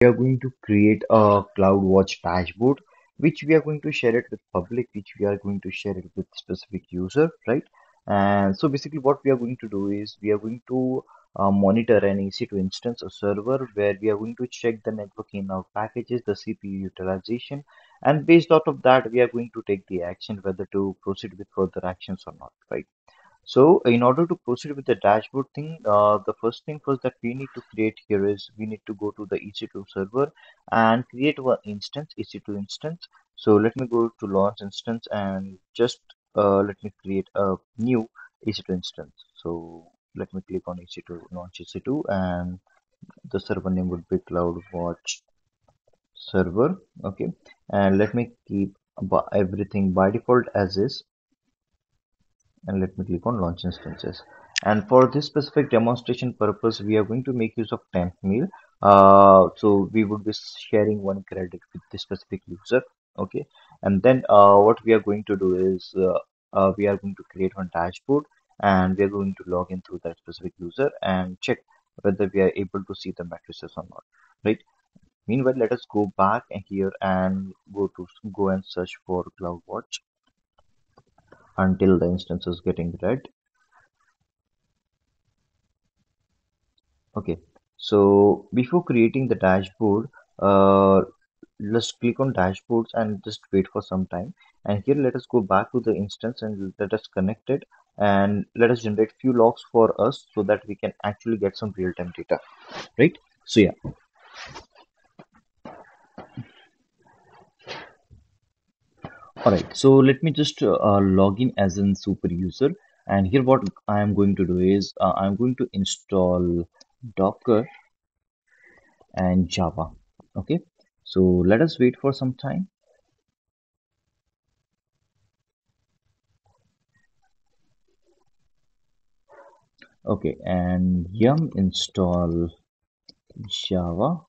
we are going to create a CloudWatch dashboard, which we are going to share it with public, which we are going to share it with specific user, right? And so basically what we are going to do is we are going to uh, monitor an EC2 instance or server where we are going to check the networking out packages, the CPU utilization, and based out of that, we are going to take the action whether to proceed with further actions or not, right? So in order to proceed with the dashboard thing, uh, the first thing first that we need to create here is we need to go to the EC2 server and create one instance, EC2 instance. So let me go to launch instance and just uh, let me create a new EC2 instance. So let me click on EC2, launch EC2 and the server name would be CloudWatch server. Okay. And let me keep everything by default as is and let me click on launch instances. And for this specific demonstration purpose we are going to make use of temp mail. Uh, so we would be sharing one credit with this specific user. Okay. And then uh, what we are going to do is uh, uh, we are going to create one dashboard and we are going to log in through that specific user and check whether we are able to see the matrices or not. Right? Meanwhile let us go back here and go to go and search for CloudWatch until the instance is getting read. Okay so before creating the dashboard uh, let's click on dashboards and just wait for some time. And here let us go back to the instance and let us connect it. And let us generate few logs for us so that we can actually get some real-time data right? So yeah all right. So let me just uh, log in as a super user. And here what I am going to do is uh, I'm going to install docker and java. Okay? So let us wait for some time. Okay. And yum install java.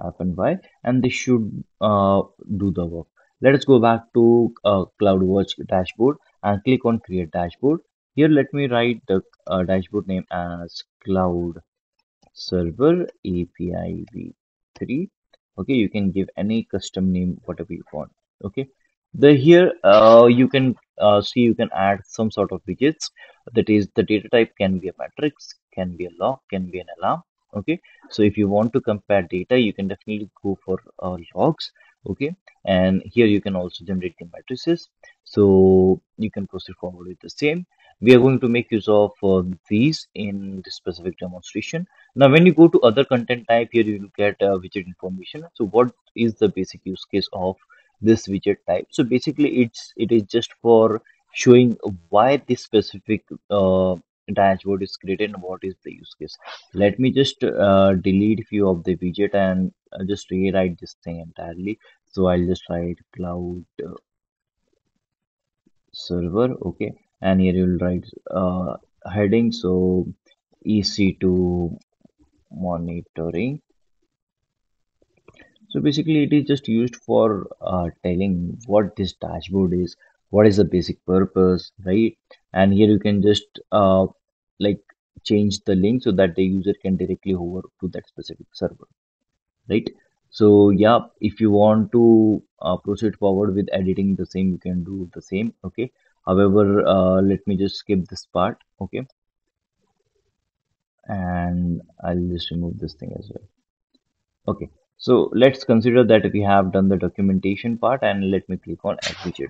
Happen by. And this should uh, do the work let us go back to uh, CloudWatch dashboard and click on create dashboard. Here let me write the uh, dashboard name as Cloud Server API v3. Okay, you can give any custom name whatever you want. Okay, the here uh, you can uh, see you can add some sort of widgets. That is the data type can be a matrix, can be a log, can be an alarm. Okay, so if you want to compare data, you can definitely go for uh, logs okay. And here you can also generate the matrices. So you can proceed forward with the same. We are going to make use of uh, these in this specific demonstration. Now when you go to other content type here you will get uh, widget information. So what is the basic use case of this widget type? So basically it's it is just for showing why this specific uh, dashboard is created and what is the use case. Let me just uh, delete few of the widget and uh, just rewrite this thing entirely so i'll just write cloud uh, server okay. And here you'll write uh, heading so ec2 monitoring. So basically it is just used for uh, telling what this dashboard is what is the basic purpose right? And here you can just uh, like change the link so that the user can directly hover to that specific server right so yeah if you want to uh, proceed forward with editing the same you can do the same okay? However uh, let me just skip this part okay? And I'll just remove this thing as well. Okay so let's consider that we have done the documentation part and let me click on add widget.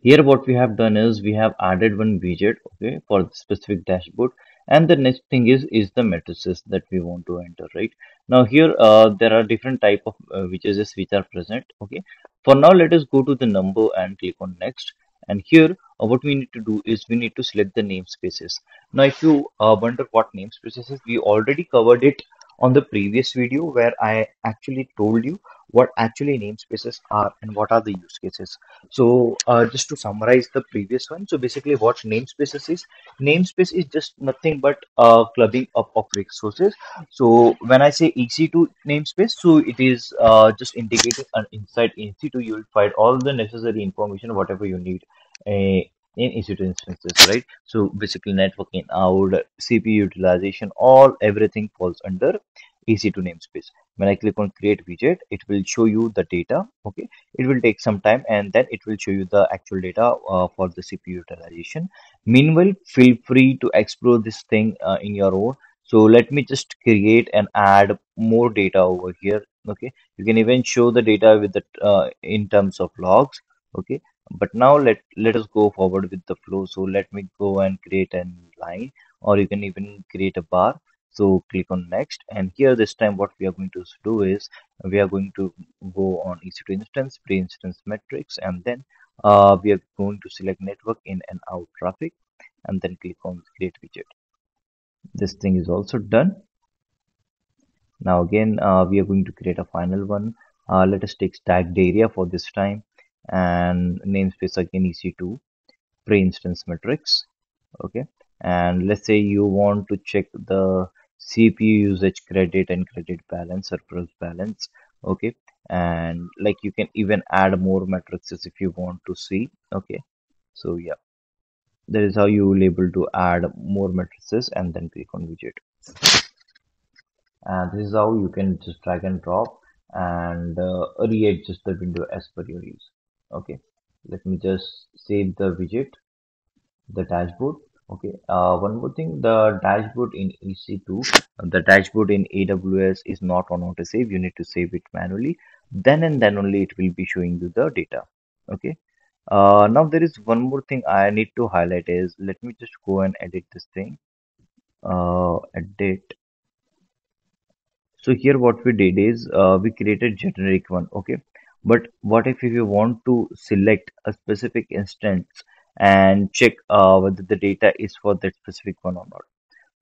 Here what we have done is we have added one widget okay for the specific dashboard and the next thing is is the matrices that we want to enter right? Now here uh, there are different type of uh, widgets which are present okay? For now let us go to the number and click on next. And here uh, what we need to do is we need to select the namespaces. Now if you uh, wonder what namespaces is we already covered it on the previous video where I actually told you what actually namespaces are and what are the use cases. So uh, just to summarize the previous one, so basically what namespaces is, namespace is just nothing but uh, clubbing up of resources. So when I say EC2 namespace, so it is uh, just indicating an inside EC2 you will find all the necessary information whatever you need. Uh, in EC2 instances, right? So basically networking out, CPU utilization, all everything falls under EC2 namespace. When I click on create widget, it will show you the data. Okay, it will take some time and then it will show you the actual data uh, for the CPU utilization. Meanwhile, feel free to explore this thing uh, in your own. So let me just create and add more data over here. Okay, you can even show the data with the uh, in terms of logs. Okay, but now let let us go forward with the flow. So let me go and create a line, or you can even create a bar so click on next and here this time what we are going to do is we are going to go on EC2 instance, per-instance metrics and then uh, we are going to select network in and out traffic and then click on create widget. This thing is also done. Now again uh, we are going to create a final one. Uh, let us take stacked area for this time and namespace again EC2 per-instance metrics okay and let's say you want to check the CPU usage credit and credit balance surplus balance okay? And like you can even add more matrices if you want to see okay? So yeah. That is how you will able to add more matrices and then click on widget. And this is how you can just drag and drop and uh, readjust the window as per your use okay? Let me just save the widget the dashboard okay uh, one more thing the dashboard in ec2 the dashboard in aws is not on auto save you need to save it manually. Then and then only it will be showing you the data. Okay uh, now there is one more thing i need to highlight is let me just go and edit this thing. Uh, edit. So here what we did is uh, we created generic one. Okay but what if you want to select a specific instance and check uh, whether the data is for that specific one or not.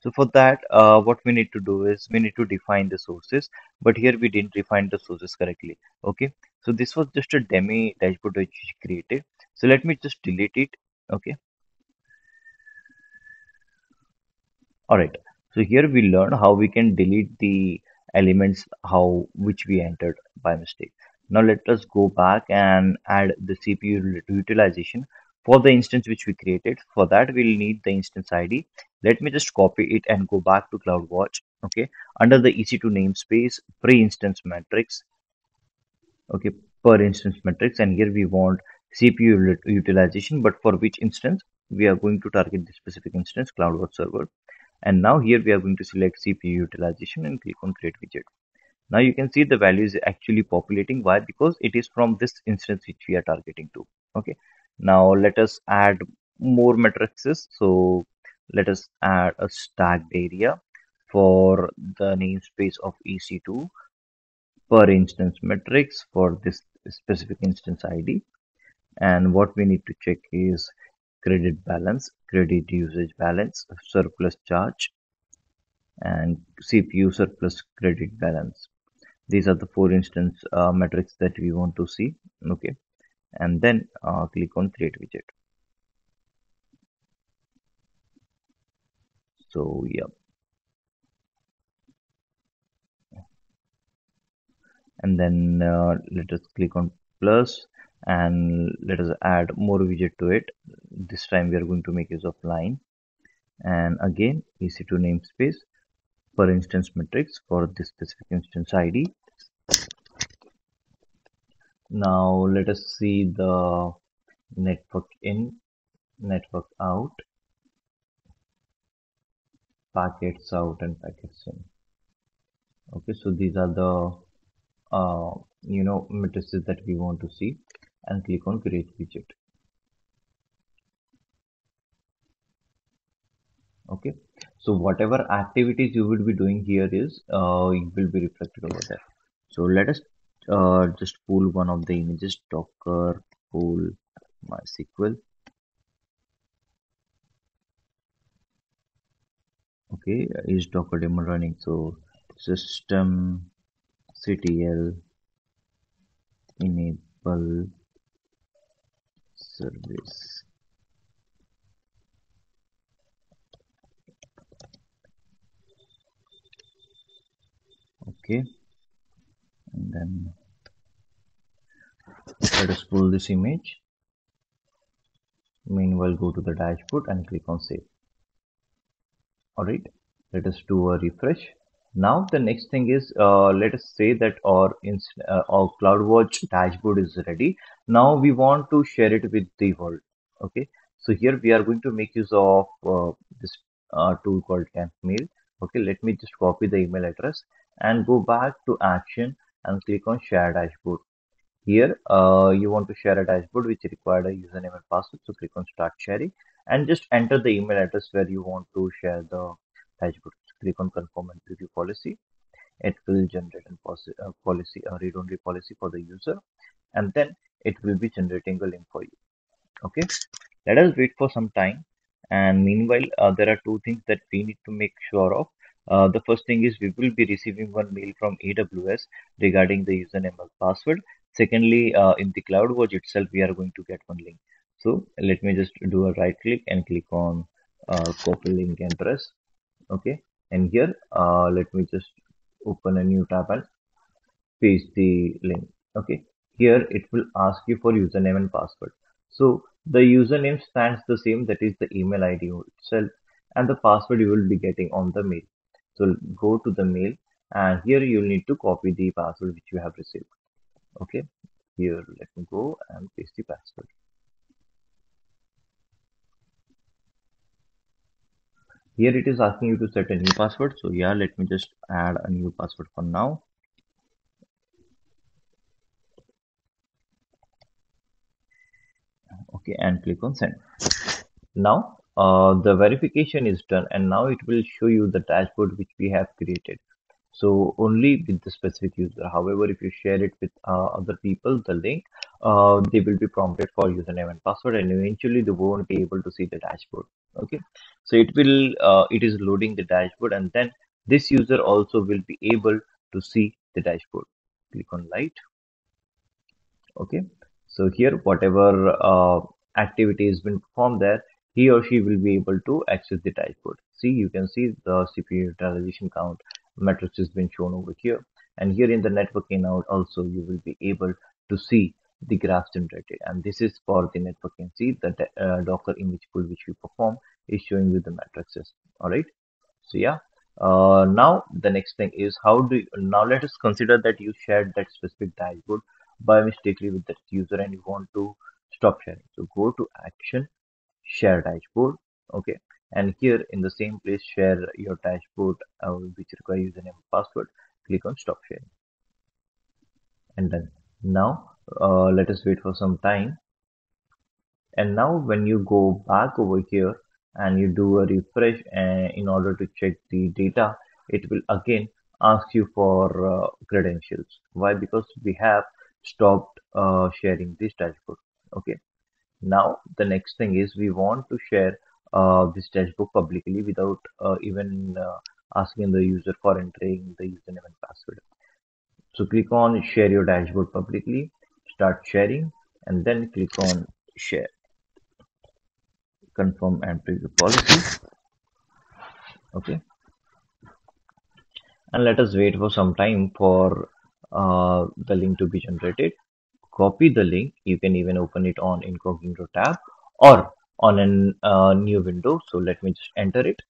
So for that uh, what we need to do is we need to define the sources but here we didn't define the sources correctly okay? So this was just a demo dashboard which we created. So let me just delete it okay? All right. So here we learn how we can delete the elements how which we entered by mistake. Now let us go back and add the cpu utilization for the instance which we created for that we'll need the instance id let me just copy it and go back to cloudwatch okay under the ec2 namespace per-instance metrics okay per instance metrics and here we want cpu utilization but for which instance we are going to target the specific instance cloudwatch server and now here we are going to select CPU utilization and click on create widget. Now you can see the value is actually populating. Why? Because it is from this instance which we are targeting to. Okay. Now let us add more matrices. So let us add a stacked area for the namespace of EC2 per instance metrics for this specific instance ID. And what we need to check is credit balance, credit usage balance, surplus charge, and CPU surplus credit balance. These are the four instance uh, metrics that we want to see. Okay, and then uh, click on create widget. So yeah, and then uh, let us click on plus and let us add more widget to it. This time we are going to make use of line. And again ec2 namespace per instance matrix for this specific instance id now let us see the network in network out packets out and packets in. Okay so these are the uh, you know matrices that we want to see and click on create widget. Okay so whatever activities you will be doing here is uh, will be reflected over there. So let us uh, just pull one of the images docker pull mysql. Okay is docker daemon running? So system ctl enable service. Okay and then let us pull this image meanwhile go to the dashboard and click on save all right let us do a refresh Now the next thing is uh, let us say that our uh, our CloudWatch dashboard is ready. Now we want to share it with the world. Okay, so here we are going to make use of uh, this uh, tool called TempMail. Okay, let me just copy the email address and go back to Action and click on Share Dashboard. Here uh, you want to share a dashboard which required a username and password. So click on Start Sharing and just enter the email address where you want to share the dashboard. Click on Confirm and Preview Policy it will generate a uh, policy a read-only policy for the user and then it will be generating a link for you okay let us wait for some time and meanwhile uh, there are two things that we need to make sure of uh, the first thing is we will be receiving one mail from AWS regarding the username and password. Secondly uh, in the CloudWatch itself we are going to get one link. So let me just do a right click and click on uh, copy link and press. Okay. And here uh, let me just open a new tab and paste the link. Okay. Here it will ask you for username and password. So the username stands the same that is the email id itself and the password you will be getting on the mail so go to the mail and here you'll need to copy the password which you have received. Okay? Here let me go and paste the password. Here it is asking you to set a new password. So yeah let me just add a new password for now. Okay and click on send. Now uh, the verification is done and now it will show you the dashboard which we have created. So only with the specific user. However if you share it with uh, other people the link uh, they will be prompted for username and password and eventually they won't be able to see the dashboard. Okay? So it will uh, it is loading the dashboard and then this user also will be able to see the dashboard. Click on light. Okay? So here whatever uh, activity has been performed there he or she will be able to access the dashboard see you can see the cpu utilization count matrix has been shown over here. And here in the networking out also you will be able to see the graph generated. And this is for the networking. See the uh, docker image pull which we perform is showing you the matrices. All right? So yeah. Uh, now the next thing is how do you, now let us consider that you shared that specific dashboard by mistakenly with that user and you want to stop sharing. So go to action share dashboard okay? And here in the same place share your dashboard uh, which require username and password. Click on stop sharing. And then now uh, let us wait for some time. And now when you go back over here and you do a refresh uh, in order to check the data it will again ask you for uh, credentials. Why? Because we have stopped uh, sharing this dashboard okay now the next thing is we want to share uh, this dashboard publicly without uh, even uh, asking the user for entering the username and password. So click on share your dashboard publicly start sharing and then click on share. Confirm and preview policy. Okay. And let us wait for some time for uh, the link to be generated copy the link. You can even open it on incognito tab or on a uh, new window. So let me just enter it.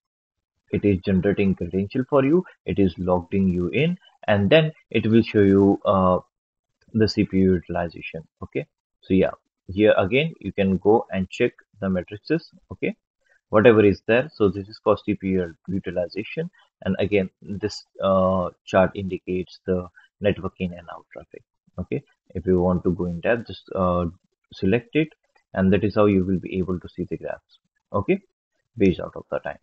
It is generating credential for you. It is logging you in and then it will show you uh, the cpu utilization. Okay. So yeah here again you can go and check the matrices. Okay. Whatever is there. So this is for cpu utilization. And again this uh, chart indicates the network in and out traffic. Okay if you want to go in depth just uh, select it and that is how you will be able to see the graphs. Okay? Based out of the time.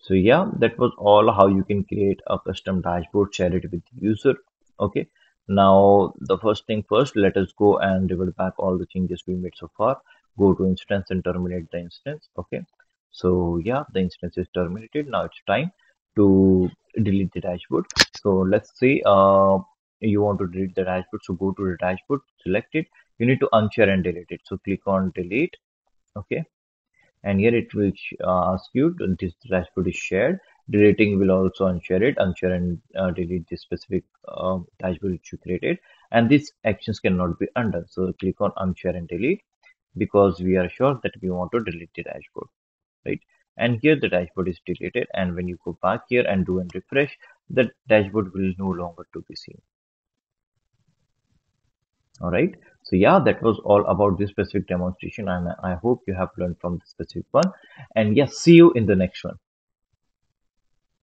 So yeah that was all how you can create a custom dashboard share it with the user. Okay? Now the first thing first let us go and revert back all the changes we made so far. Go to instance and terminate the instance. Okay? So yeah the instance is terminated. Now it's time to delete the dashboard. So let's say uh, you want to delete the dashboard so go to the dashboard select it. You need to unshare and delete it. So click on delete okay? And here it will uh, ask you this dashboard is shared. Deleting will also unshare it. Unshare and uh, delete the specific uh, dashboard which you created. And these actions cannot be undone. So click on unshare and delete because we are sure that we want to delete the dashboard right? And here the dashboard is deleted. And when you go back here and do and refresh the dashboard will no longer to be seen. All right. So yeah, that was all about this specific demonstration and I hope you have learned from this specific one. And yes, see you in the next one.